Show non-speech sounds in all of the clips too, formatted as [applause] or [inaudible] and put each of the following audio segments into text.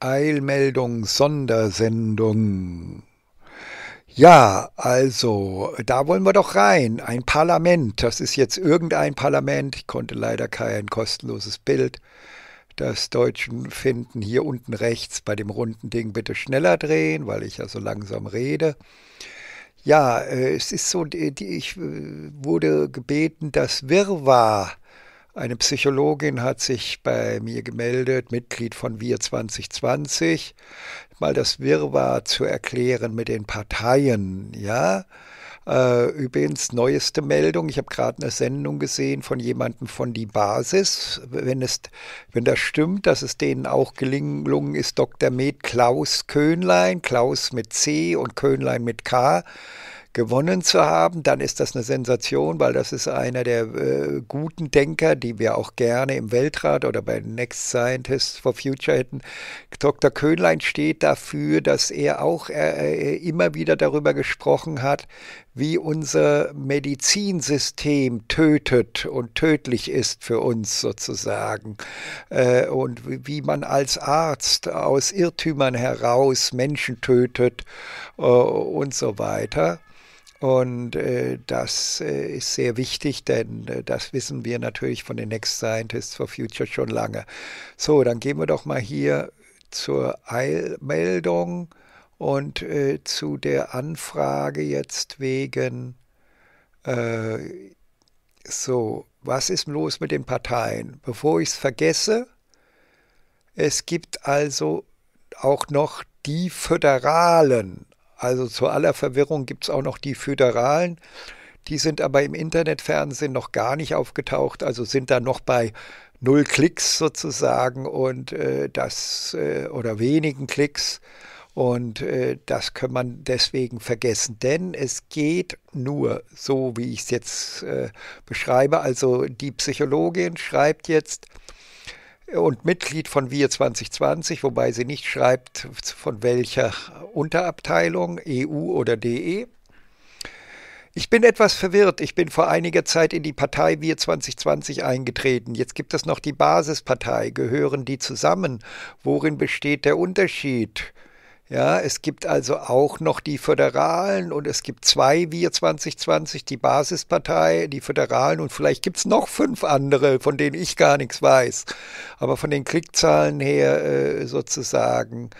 Eilmeldung Sondersendung. Ja, also, da wollen wir doch rein. Ein Parlament, das ist jetzt irgendein Parlament. Ich konnte leider kein kostenloses Bild des Deutschen finden. Hier unten rechts bei dem runden Ding bitte schneller drehen, weil ich ja so langsam rede. Ja, äh, es ist so, ich äh, wurde gebeten, das Wirrwarr eine Psychologin hat sich bei mir gemeldet, Mitglied von Wir 2020, mal das Wirrwarr zu erklären mit den Parteien, ja. Äh, übrigens, neueste Meldung, ich habe gerade eine Sendung gesehen von jemandem von die Basis. Wenn, es, wenn das stimmt, dass es denen auch gelungen ist, Dr. Med Klaus Köhnlein, Klaus mit C und Köhnlein mit K, gewonnen zu haben, dann ist das eine Sensation, weil das ist einer der äh, guten Denker, die wir auch gerne im Weltrat oder bei Next Scientists for Future hätten. Dr. Köhnlein steht dafür, dass er auch äh, äh, immer wieder darüber gesprochen hat, wie unser Medizinsystem tötet und tödlich ist für uns sozusagen äh, und wie man als Arzt aus Irrtümern heraus Menschen tötet äh, und so weiter. Und äh, das äh, ist sehr wichtig, denn äh, das wissen wir natürlich von den Next Scientists for Future schon lange. So, dann gehen wir doch mal hier zur Eilmeldung und äh, zu der Anfrage jetzt wegen, äh, so, was ist los mit den Parteien? Bevor ich es vergesse, es gibt also auch noch die Föderalen also zu aller Verwirrung gibt es auch noch die Föderalen. Die sind aber im Internetfernsehen noch gar nicht aufgetaucht, also sind da noch bei null Klicks sozusagen und äh, das äh, oder wenigen Klicks. Und äh, das kann man deswegen vergessen, denn es geht nur so, wie ich es jetzt äh, beschreibe. Also die Psychologin schreibt jetzt, und Mitglied von Wir 2020, wobei sie nicht schreibt, von welcher Unterabteilung, EU oder DE. Ich bin etwas verwirrt. Ich bin vor einiger Zeit in die Partei Wir 2020 eingetreten. Jetzt gibt es noch die Basispartei. Gehören die zusammen? Worin besteht der Unterschied? Ja, es gibt also auch noch die Föderalen und es gibt zwei Wir 2020, die Basispartei, die Föderalen und vielleicht gibt es noch fünf andere, von denen ich gar nichts weiß. Aber von den Klickzahlen her äh, sozusagen,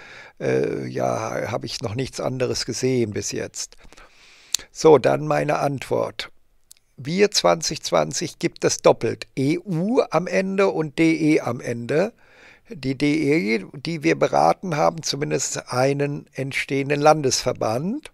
äh, ja, habe ich noch nichts anderes gesehen bis jetzt. So, dann meine Antwort. Wir 2020 gibt es doppelt. EU am Ende und DE am Ende die DE, die wir beraten haben, zumindest einen entstehenden Landesverband.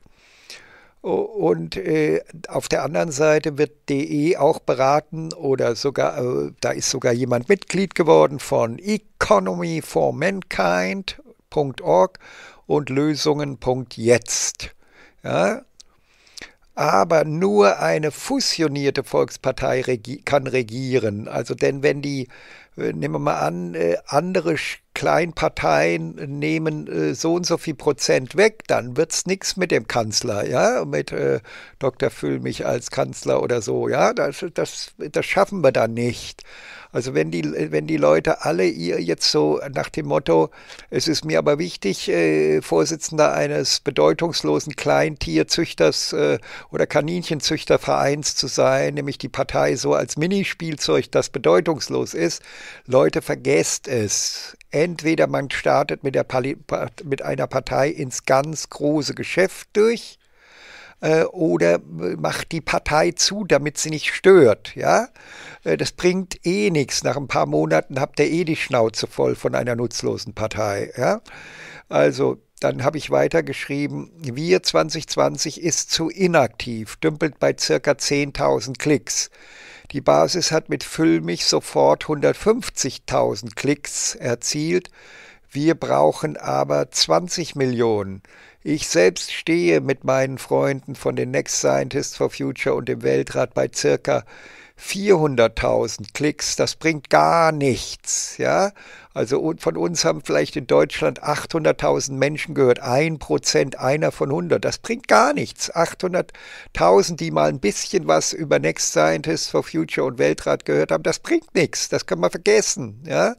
Und äh, auf der anderen Seite wird DE auch beraten oder sogar, äh, da ist sogar jemand Mitglied geworden von economyformankind.org und lösungen.jetzt. Ja? Aber nur eine fusionierte Volkspartei regi kann regieren. Also denn wenn die äh, nehmen wir mal an, äh, andere Kleinparteien nehmen äh, so und so viel Prozent weg, dann wird es nichts mit dem Kanzler, ja, mit äh, Dr. Füllmich als Kanzler oder so, ja, das, das, das schaffen wir dann nicht. Also wenn die, wenn die Leute alle ihr jetzt so nach dem Motto, es ist mir aber wichtig, äh, Vorsitzender eines bedeutungslosen Kleintierzüchters äh, oder Kaninchenzüchtervereins zu sein, nämlich die Partei so als Minispielzeug, das bedeutungslos ist, Leute, vergesst es. Entweder man startet mit, der Pali mit einer Partei ins ganz große Geschäft durch, äh, oder macht die Partei zu, damit sie nicht stört. Ja, äh, das bringt eh nichts. Nach ein paar Monaten habt ihr eh die Schnauze voll von einer nutzlosen Partei. Ja, also dann habe ich weitergeschrieben, wir 2020 ist zu inaktiv, dümpelt bei circa 10.000 Klicks. Die Basis hat mit Füllmich sofort 150.000 Klicks erzielt. Wir brauchen aber 20 Millionen. Ich selbst stehe mit meinen Freunden von den Next Scientists for Future und dem Weltrat bei circa 400.000 Klicks. Das bringt gar nichts, ja. Also von uns haben vielleicht in Deutschland 800.000 Menschen gehört. Ein Prozent, einer von 100. Das bringt gar nichts. 800.000, die mal ein bisschen was über Next Scientists for Future und Weltrat gehört haben, das bringt nichts. Das kann man vergessen, ja.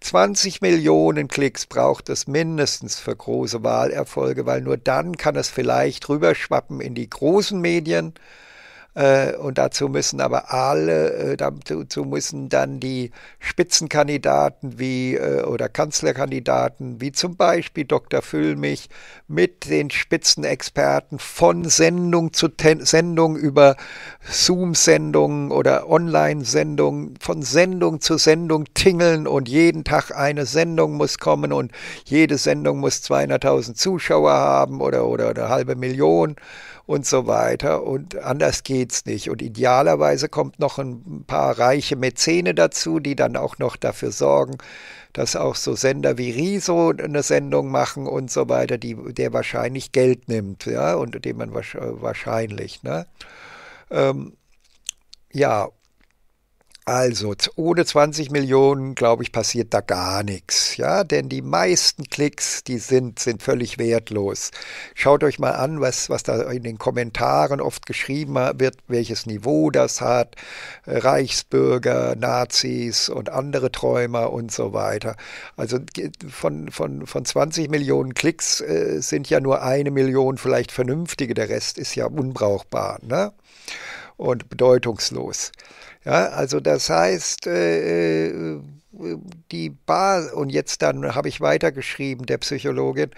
20 Millionen Klicks braucht es mindestens für große Wahlerfolge, weil nur dann kann es vielleicht rüberschwappen in die großen Medien und dazu müssen aber alle, äh, dazu müssen dann die Spitzenkandidaten wie äh, oder Kanzlerkandidaten wie zum Beispiel Dr. Füllmich mit den Spitzenexperten von Sendung zu Ten Sendung über Zoom-Sendungen oder Online-Sendungen, von Sendung zu Sendung tingeln und jeden Tag eine Sendung muss kommen und jede Sendung muss 200.000 Zuschauer haben oder, oder eine halbe Million und so weiter. Und anders geht's nicht. Und idealerweise kommt noch ein paar reiche Mäzene dazu, die dann auch noch dafür sorgen, dass auch so Sender wie Riso eine Sendung machen und so weiter, die, der wahrscheinlich Geld nimmt, ja, und dem man wahrscheinlich, ne? Ähm, ja, also, ohne 20 Millionen, glaube ich, passiert da gar nichts, ja, denn die meisten Klicks, die sind, sind völlig wertlos. Schaut euch mal an, was, was da in den Kommentaren oft geschrieben wird, welches Niveau das hat, Reichsbürger, Nazis und andere Träumer und so weiter. Also von, von, von 20 Millionen Klicks äh, sind ja nur eine Million vielleicht vernünftige, der Rest ist ja unbrauchbar, ne? Und bedeutungslos. Ja, also das heißt, äh, äh die Basis, und jetzt dann habe ich weitergeschrieben, der Psychologin,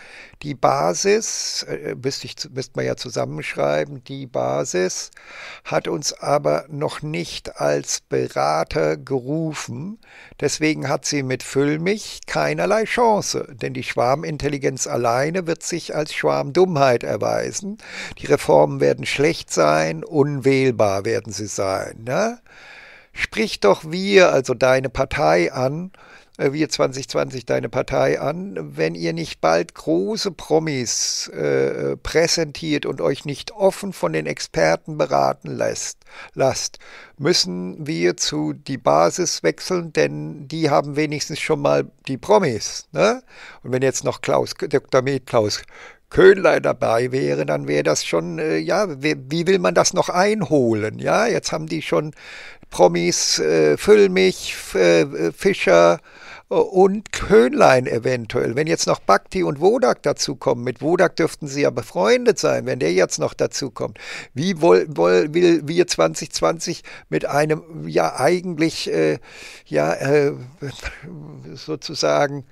die Basis, äh, müsste, ich, müsste man ja zusammenschreiben, die Basis hat uns aber noch nicht als Berater gerufen. Deswegen hat sie mit Füllmich keinerlei Chance, denn die Schwarmintelligenz alleine wird sich als Schwarmdummheit erweisen. Die Reformen werden schlecht sein, unwählbar werden sie sein. Ne? Sprich doch wir, also deine Partei an, äh, wir 2020 deine Partei an, wenn ihr nicht bald große Promis äh, präsentiert und euch nicht offen von den Experten beraten lässt, lasst, müssen wir zu die Basis wechseln, denn die haben wenigstens schon mal die Promis. Ne? Und wenn jetzt noch Klaus, Dr. Med Klaus Köhnlein dabei wäre, dann wäre das schon, äh, ja, wie, will man das noch einholen? Ja, jetzt haben die schon Promis, äh, Füllmich, äh, Fischer äh, und Köhnlein eventuell. Wenn jetzt noch Bhakti und Wodak dazukommen, mit Wodak dürften sie ja befreundet sein, wenn der jetzt noch dazukommt. Wie woll, woll, will wir 2020 mit einem ja eigentlich äh, ja äh, [laughs] sozusagen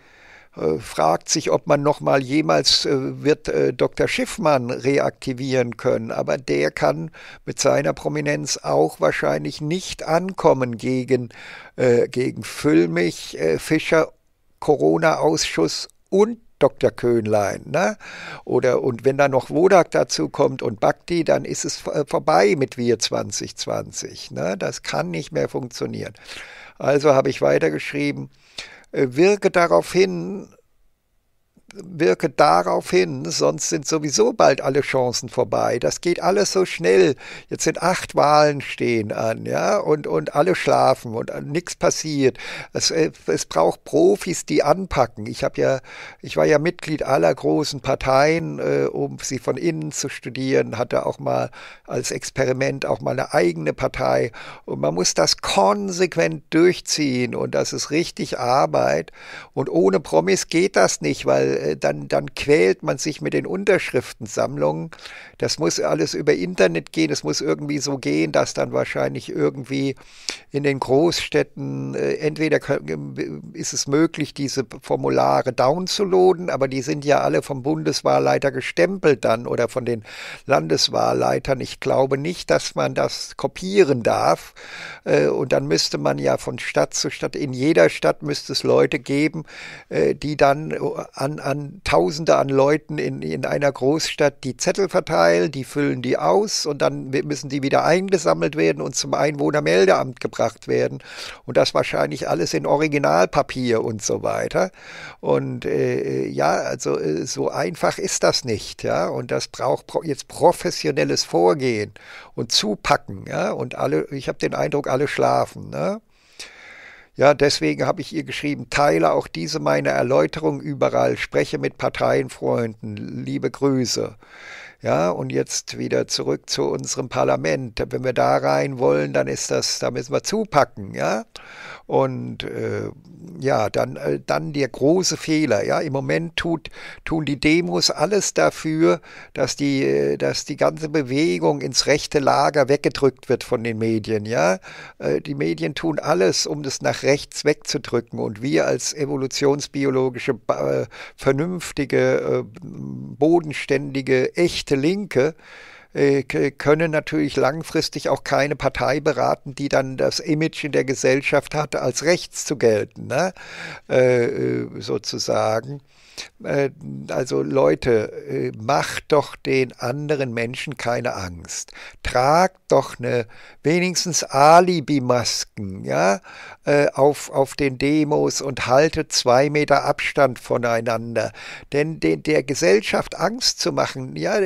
fragt sich, ob man noch mal jemals äh, wird äh, Dr. Schiffmann reaktivieren können. Aber der kann mit seiner Prominenz auch wahrscheinlich nicht ankommen gegen, äh, gegen Füllmich, äh, Fischer, Corona-Ausschuss und Dr. Köhnlein. Ne? Oder, und wenn da noch Wodak dazu kommt und Bhakti, dann ist es vorbei mit Wir 2020. Ne? Das kann nicht mehr funktionieren. Also habe ich weitergeschrieben, äh, wirke darauf hin, wirke darauf hin, sonst sind sowieso bald alle Chancen vorbei. Das geht alles so schnell. Jetzt sind acht Wahlen stehen an, ja, und, und alle schlafen und nichts passiert. Es, äh, es braucht Profis, die anpacken. Ich habe ja, ich war ja Mitglied aller großen Parteien, äh, um sie von innen zu studieren, hatte auch mal als Experiment auch mal eine eigene Partei. Und man muss das konsequent durchziehen und das ist richtig Arbeit. Und ohne Promis geht das nicht, weil äh, dann, dann quält man sich mit den Unterschriftensammlungen. Das muss alles über Internet gehen. Es muss irgendwie so gehen, dass dann wahrscheinlich irgendwie in den Großstädten äh, entweder ist es möglich, diese Formulare downzuladen, aber die sind ja alle vom Bundeswahlleiter gestempelt dann oder von den Landeswahlleitern. Ich glaube nicht, dass man das kopieren darf. Äh, und dann müsste man ja von Stadt zu Stadt, in jeder Stadt müsste es Leute geben, die dann an, an an Tausende an Leuten in, in einer Großstadt die Zettel verteilen, die füllen die aus und dann müssen die wieder eingesammelt werden und zum Einwohnermeldeamt gebracht werden. Und das wahrscheinlich alles in Originalpapier und so weiter. Und äh, ja, also äh, so einfach ist das nicht, ja. Und das braucht jetzt professionelles Vorgehen und Zupacken, ja. Und alle, ich habe den Eindruck, alle schlafen, ne? Ja, deswegen habe ich ihr geschrieben, teile auch diese meine Erläuterung überall, spreche mit Parteienfreunden, liebe Grüße. Ja, und jetzt wieder zurück zu unserem Parlament. Wenn wir da rein wollen, dann ist das, da müssen wir zupacken, ja. Und äh, ja, dann, äh, dann der große Fehler. Ja, im Moment tut, tun die Demos alles dafür, dass die, äh, dass die ganze Bewegung ins rechte Lager weggedrückt wird von den Medien. Ja, äh, die Medien tun alles, um das nach rechts wegzudrücken. Und wir als evolutionsbiologische, äh, vernünftige, äh, bodenständige, echte Linke, äh, können natürlich langfristig auch keine Partei beraten, die dann das Image in der Gesellschaft hat, als rechts zu gelten, ne? Äh, äh, sozusagen. Äh, also Leute, äh, macht doch den anderen Menschen keine Angst. Tragt doch eine wenigstens Alibi-Masken, ja, äh, auf, auf den Demos und haltet zwei Meter Abstand voneinander. Denn de, der Gesellschaft Angst zu machen, ja,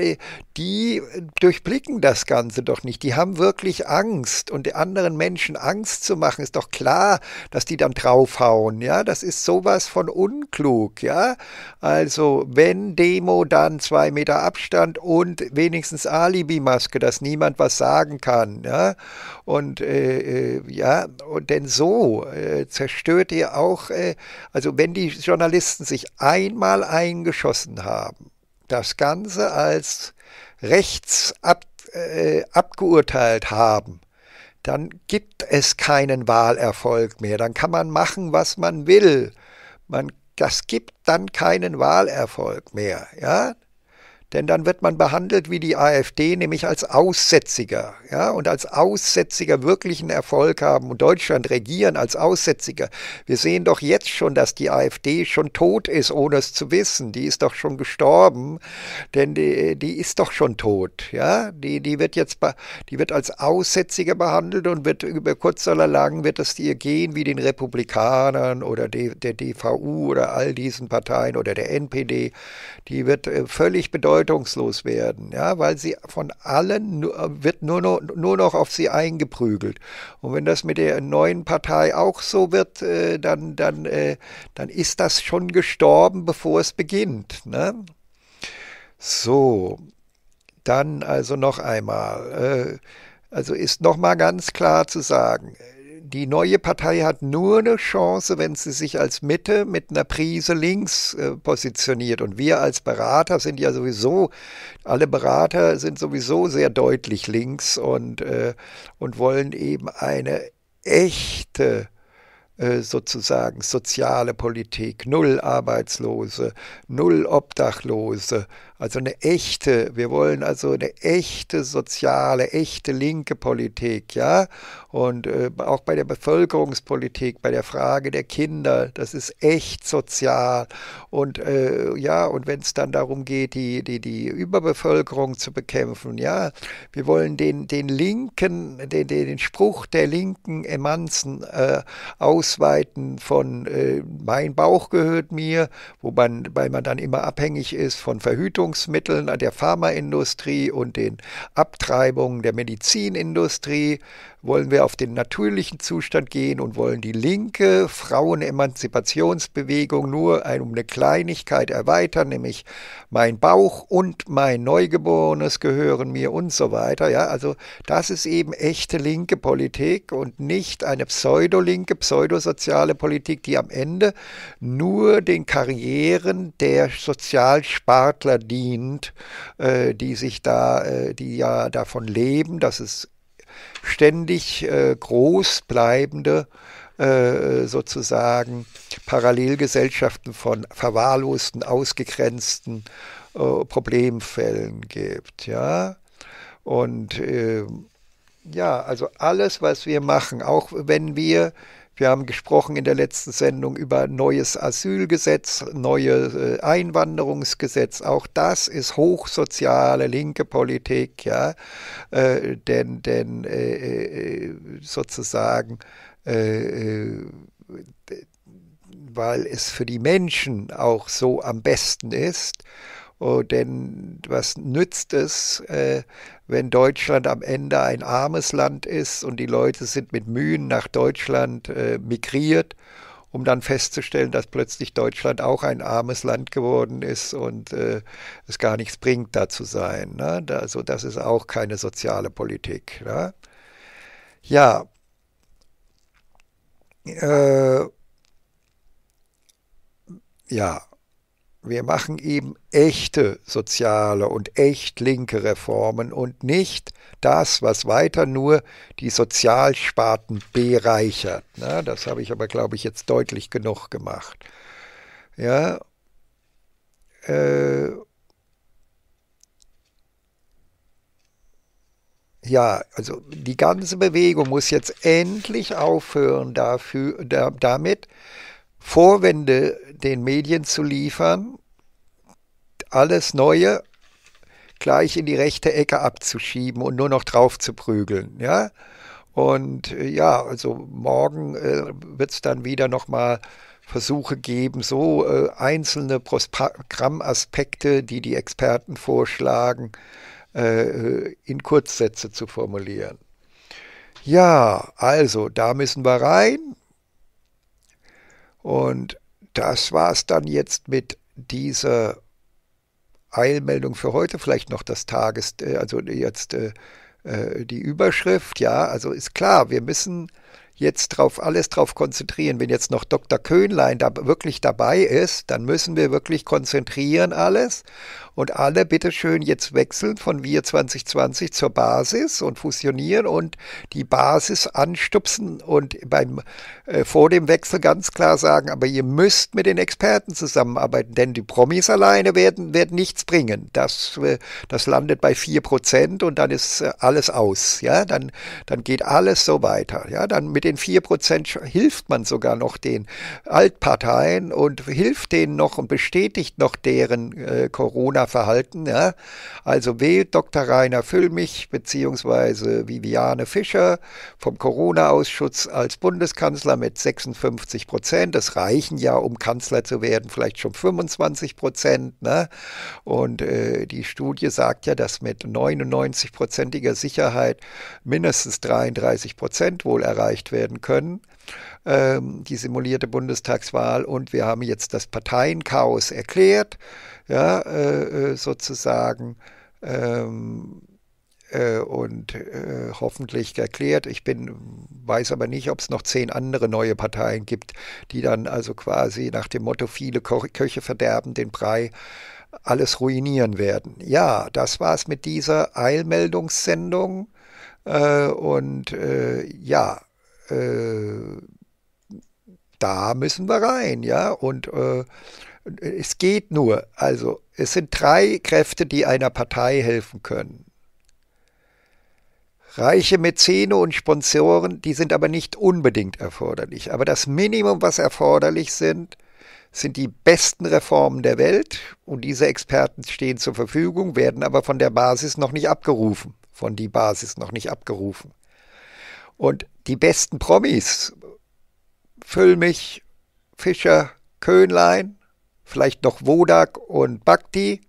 die, durchblicken das Ganze doch nicht. Die haben wirklich Angst und den anderen Menschen Angst zu machen, ist doch klar, dass die dann draufhauen, ja. Das ist sowas von unklug, ja. Also wenn Demo, dann zwei Meter Abstand und wenigstens Alibi-Maske, dass niemand was sagen kann. Ja? Und äh, äh, ja, und denn so äh, zerstört ihr auch, äh, also wenn die Journalisten sich einmal eingeschossen haben, das Ganze als rechts ab, äh, abgeurteilt haben, dann gibt es keinen Wahlerfolg mehr. Dann kann man machen, was man will. Man das gibt dann keinen Wahlerfolg mehr. Ja? Denn dann wird man behandelt wie die AfD, nämlich als Aussätziger, ja, und als Aussätziger wirklichen Erfolg haben und Deutschland regieren als Aussätziger. Wir sehen doch jetzt schon, dass die AfD schon tot ist, ohne es zu wissen. Die ist doch schon gestorben, denn die, die ist doch schon tot, ja. Die, die wird jetzt, die wird als Aussätziger behandelt und wird über kurz oder lang wird es ihr gehen wie den Republikanern oder der DVU oder all diesen Parteien oder der NPD. Die wird äh, völlig bedeutend bedeutungslos werden, ja, weil sie von allen wird nur noch, nur noch auf sie eingeprügelt. Und wenn das mit der neuen Partei auch so wird, äh, dann, dann, äh, dann ist das schon gestorben, bevor es beginnt. Ne? So, dann also noch einmal. Äh, also ist noch mal ganz klar zu sagen, die neue Partei hat nur eine Chance, wenn sie sich als Mitte mit einer Prise links äh, positioniert. Und wir als Berater sind ja sowieso, alle Berater sind sowieso sehr deutlich links und, äh, und wollen eben eine echte äh, sozusagen soziale Politik, null Arbeitslose, null Obdachlose, also eine echte, wir wollen also eine echte soziale, echte linke Politik, ja. Und äh, auch bei der Bevölkerungspolitik, bei der Frage der Kinder, das ist echt sozial. Und äh, ja, und wenn es dann darum geht, die, die, die Überbevölkerung zu bekämpfen, ja, wir wollen den, den linken, den, den Spruch der linken Emanzen äh, ausweiten von äh, mein Bauch gehört mir, weil man dann immer abhängig ist von Verhütung Nahrungsmitteln der Pharmaindustrie und den Abtreibungen der Medizinindustrie wollen wir auf den natürlichen Zustand gehen und wollen die linke Frauenemanzipationsbewegung nur um eine Kleinigkeit erweitern, nämlich mein Bauch und mein Neugeborenes gehören mir und so weiter. Ja, also das ist eben echte linke Politik und nicht eine pseudolinke, pseudosoziale Politik, die am Ende nur den Karrieren der Sozialspartler dient, äh, die sich da, äh, die ja davon leben, dass es ständig äh, groß bleibende äh, sozusagen Parallelgesellschaften von verwahrlosten, ausgegrenzten äh, Problemfällen gibt. Ja? Und äh, ja, also alles, was wir machen, auch wenn wir wir haben gesprochen in der letzten Sendung über neues Asylgesetz, neues äh, Einwanderungsgesetz. Auch das ist hochsoziale linke Politik, ja, äh, denn, denn äh, äh sozusagen, äh, äh, weil es für die Menschen auch so am besten ist. Oh, denn was nützt es, äh, wenn Deutschland am Ende ein armes Land ist und die Leute sind mit Mühen nach Deutschland äh, migriert, um dann festzustellen, dass plötzlich Deutschland auch ein armes Land geworden ist und äh, es gar nichts bringt, da zu sein. Ne? Also das ist auch keine soziale Politik. Ne? Ja, äh, ja, wir machen eben echte soziale und echt linke Reformen und nicht das, was weiter nur die Sozialsparten bereichert. Na, das habe ich aber, glaube ich, jetzt deutlich genug gemacht. Ja, äh, ja, also die ganze Bewegung muss jetzt endlich aufhören dafür, da, damit, Vorwände den Medien zu liefern, alles Neue gleich in die rechte Ecke abzuschieben und nur noch drauf zu prügeln. Ja? Und äh, ja, also morgen äh, wird es dann wieder nochmal Versuche geben, so äh, einzelne Programmaspekte, die die Experten vorschlagen, äh, in Kurzsätze zu formulieren. Ja, also da müssen wir rein. Und das war es dann jetzt mit dieser Eilmeldung für heute, vielleicht noch das Tages, äh, also jetzt äh, äh, die Überschrift, ja, also ist klar, wir müssen jetzt drauf alles drauf konzentrieren. Wenn jetzt noch Dr. Köhnlein da wirklich dabei ist, dann müssen wir wirklich konzentrieren alles und alle bitteschön jetzt wechseln von Wir 2020 zur Basis und fusionieren und die Basis anstupsen und beim äh, vor dem Wechsel ganz klar sagen, aber ihr müsst mit den Experten zusammenarbeiten, denn die Promis alleine werden, werden nichts bringen. Das, äh, das landet bei vier Prozent und dann ist äh, alles aus. Ja, dann, dann geht alles so weiter. Ja, dann mit den vier Prozent hilft man sogar noch den Altparteien und hilft denen noch und bestätigt noch deren äh, Corona Verhalten. Ja? Also wählt Dr. Rainer Füllmich bzw. Viviane Fischer vom Corona-Ausschuss als Bundeskanzler mit 56 Prozent. Das reichen ja, um Kanzler zu werden, vielleicht schon 25 Prozent. Ne? Und äh, die Studie sagt ja, dass mit 99-prozentiger Sicherheit mindestens 33 Prozent wohl erreicht werden können ähm, die simulierte Bundestagswahl und wir haben jetzt das Parteienchaos erklärt ja, äh, äh, sozusagen. Ähm, äh, und äh, hoffentlich erklärt. Ich bin, weiß aber nicht, ob es noch zehn andere neue Parteien gibt, die dann also quasi nach dem Motto viele Ko Köche verderben den Brei alles ruinieren werden. Ja, das war es mit dieser Eilmeldungssendung. Äh, und äh, da müssen wir rein, ja. Und es geht nur. Also es sind drei Kräfte, die einer Partei helfen können. Reiche Mäzene und Sponsoren, die sind aber nicht unbedingt erforderlich. Aber das Minimum, was erforderlich sind, sind die besten Reformen der Welt und diese Experten stehen zur Verfügung, werden aber von der Basis noch nicht abgerufen, von die Basis noch nicht abgerufen. Und die besten Promis, Füllmich, Fischer, Köhnlein, vielleicht noch Wodak und Bhakti.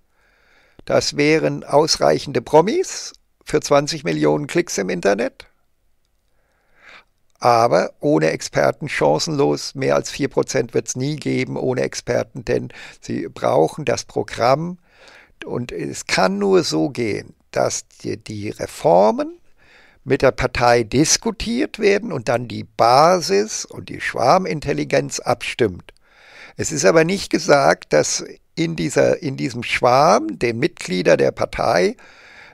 Das wären ausreichende Promis für 20 Millionen Klicks im Internet. Aber ohne Experten chancenlos, mehr als 4% wird es nie geben ohne Experten, denn sie brauchen das Programm. Und es kann nur so gehen, dass die, die Reformen mit der Partei diskutiert werden und dann die Basis und die Schwarmintelligenz abstimmt. Es ist aber nicht gesagt, dass in, dieser, in diesem Schwarm, den Mitglieder der Partei,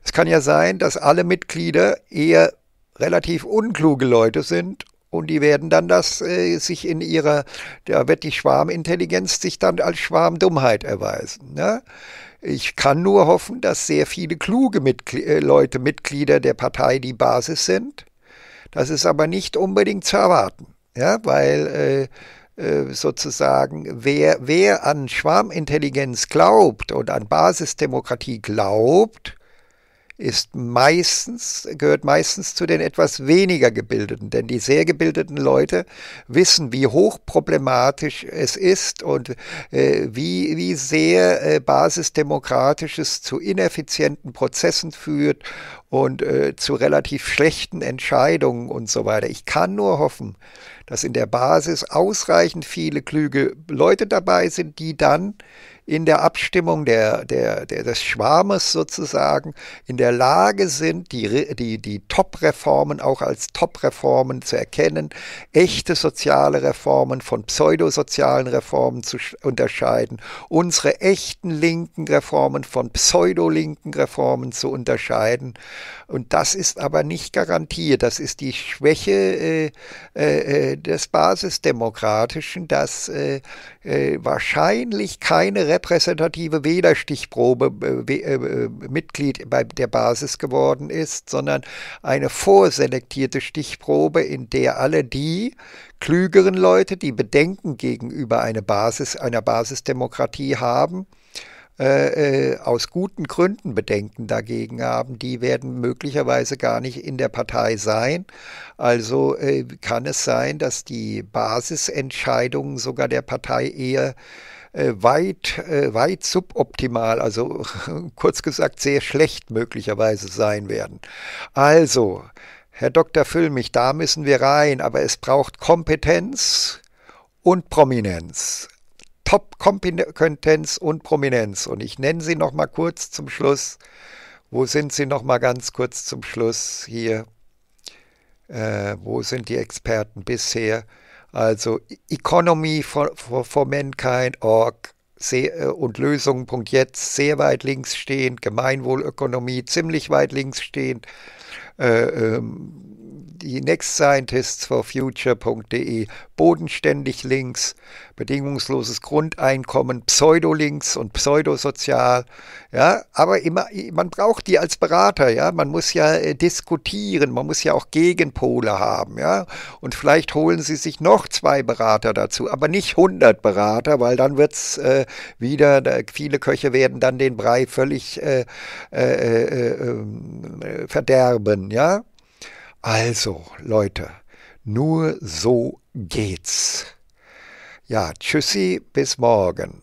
es kann ja sein, dass alle Mitglieder eher relativ unkluge Leute sind und die werden dann das äh, sich in ihrer, da wird die Schwarmintelligenz sich dann als Schwarmdummheit erweisen. Ne? Ich kann nur hoffen, dass sehr viele kluge Mitgl äh, Leute Mitglieder der Partei die Basis sind. Das ist aber nicht unbedingt zu erwarten, ja, weil äh, äh, sozusagen, wer, wer an Schwarmintelligenz glaubt und an Basisdemokratie glaubt, ist meistens, gehört meistens zu den etwas weniger gebildeten, denn die sehr gebildeten Leute wissen, wie hochproblematisch es ist und äh, wie, wie sehr äh, basisdemokratisches zu ineffizienten Prozessen führt und äh, zu relativ schlechten Entscheidungen und so weiter. Ich kann nur hoffen, dass in der Basis ausreichend viele kluge Leute dabei sind, die dann in der Abstimmung der, der, der, des Schwarmes sozusagen in der Lage sind, die, die, die Top-Reformen auch als Top-Reformen zu erkennen, echte soziale Reformen von pseudosozialen Reformen zu unterscheiden, unsere echten linken Reformen von pseudolinken Reformen zu unterscheiden. Und das ist aber nicht garantiert. Das ist die Schwäche äh, äh, des Basisdemokratischen, dass äh, äh, wahrscheinlich keine repräsentative Wählerstichprobe äh, äh, Mitglied bei der Basis geworden ist, sondern eine vorselektierte Stichprobe, in der alle die klügeren Leute, die Bedenken gegenüber einer Basis, einer Basisdemokratie haben, äh, äh, aus guten Gründen Bedenken dagegen haben, die werden möglicherweise gar nicht in der Partei sein. Also äh, kann es sein, dass die Basisentscheidungen sogar der Partei eher weit, äh, weit suboptimal, also [laughs] kurz gesagt sehr schlecht möglicherweise sein werden. Also, Herr Dr. Füllmich, da müssen wir rein, aber es braucht Kompetenz und Prominenz. Top-Kompetenz und Prominenz. Und ich nenne sie noch mal kurz zum Schluss. Wo sind sie noch mal ganz kurz zum Schluss hier? Äh, wo sind die Experten bisher? Also Economy for, for, for Mankind.org äh, und Lösungen.jetzt sehr weit links stehend, Gemeinwohlökonomie ziemlich weit links stehend, äh, ähm, die nextscientistsforfuture.de, bodenständig links, bedingungsloses Grundeinkommen, Pseudolinks und Pseudosozial, ja, aber immer, man braucht die als Berater, ja, man muss ja äh, diskutieren, man muss ja auch Gegenpole haben, ja, und vielleicht holen sie sich noch zwei Berater dazu, aber nicht 100 Berater, weil dann wird's äh, wieder, da, viele Köche werden dann den Brei völlig äh, äh, äh ähm, verderben, ja. Also, Leute, nur so geht's. Ja, tschüssi, bis morgen.